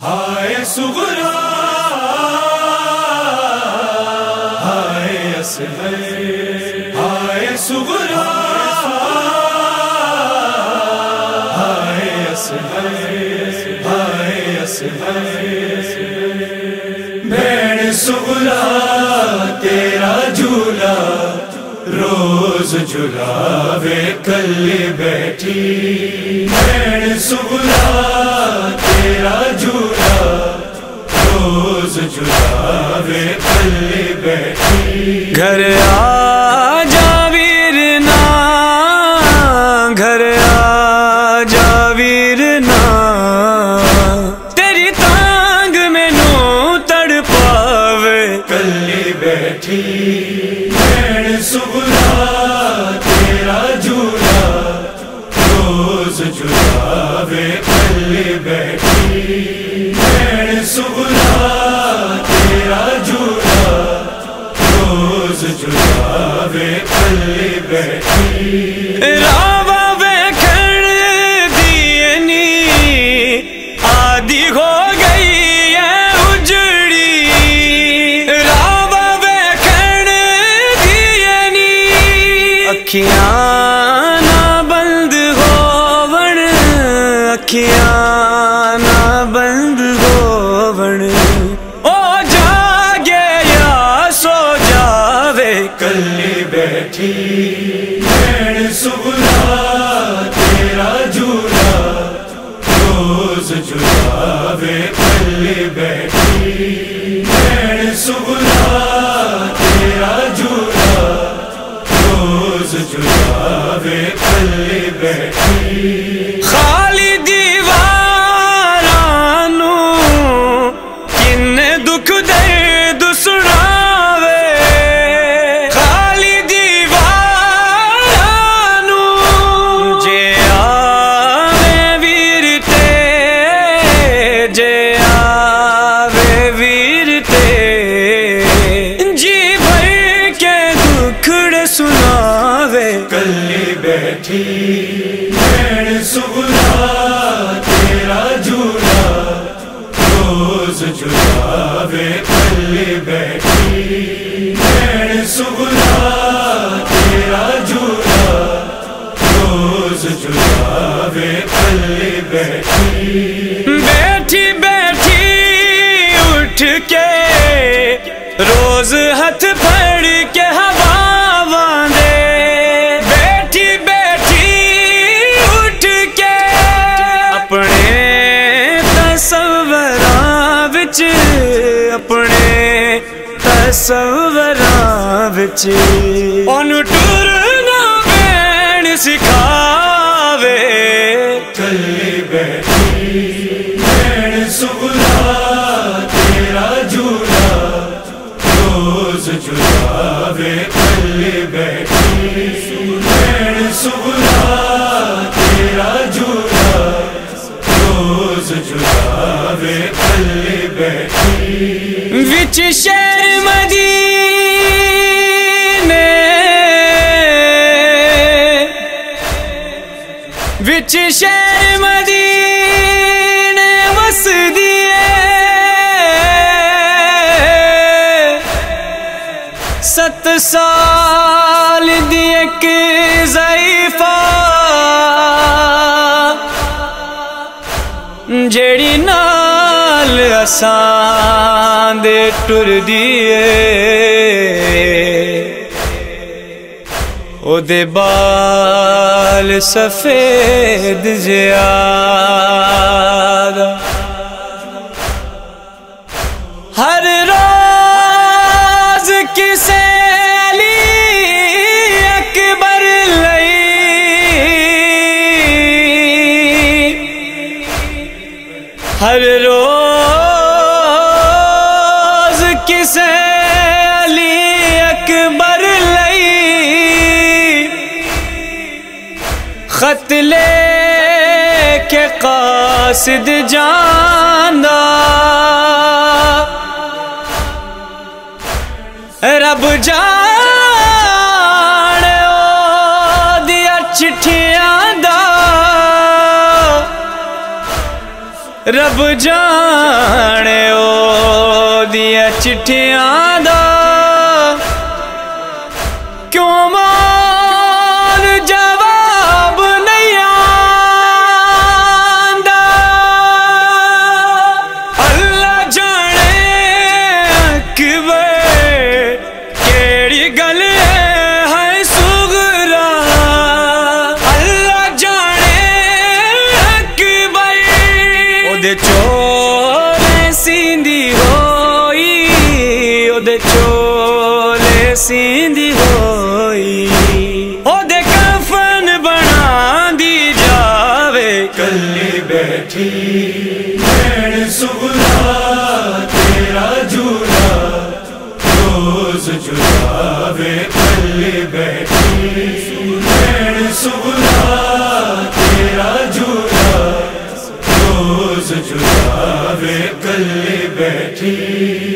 हाय सुगरा हाय असगर हाय सुगरा हाय असगर हाय असगर भैन सुगरा तेरा झूला रोज झुलावे कल्ले बैठी। भैन सुगरा तेरा झूला रोज झुलावे कल्ले बैठी। घर आ जा वीर ना घर आ जा वीर ना तेरी तांग मैनू तड़ पावे कल्ले बैठी। रोज झुलावे कल्ले बैठी भैन सुगरा तेरा झूला रोज झुलावे कल्ले बैठी। रावा वेखण दिए नी आदि हो गई है उजड़ी। रावा नी अखियाँ होवण ओ जागे या सो जावे, कल्ले बैठी। भैन सुगरा तेरा झूला रोज झुलावे कल्ले बैठी। भैन सुगरा तेरा झूला रोज झुलावे कल्ले बैठी। रोज जुलावे पल्ले बैठी बैठी बैठी उठ के रोज हथ फड़ के हवा बांधे बैठी बैठी उठ के अपने तस्वरा बिच अपने तस्वरा बिच सिखा ਵਿੱਚ ਸ਼ਹਿਰ ਮਦੀਨੇ ਵਿੱਚ ਸ਼ਹਿਰ ਮਦੀਨੇ सत साल दिए के जईफा। जेड़ी नाल असान दे टुरदी ओदे बाल सफ़ेद जियादा हर रोज किसे अली अकबर लई? खत ले के कासिद जाना रब जान दिया चिट्ठियाँ दा रब जाने सींदी होई, ओदे चोले सींदी होई। कफन बना दी जावे, कल्ली बैठी नैन सुगला तेरा झूला, रोज झुलावे, कल्ली बैठी नैन सुगला तेरा झूला, रोज झुलावे Betty.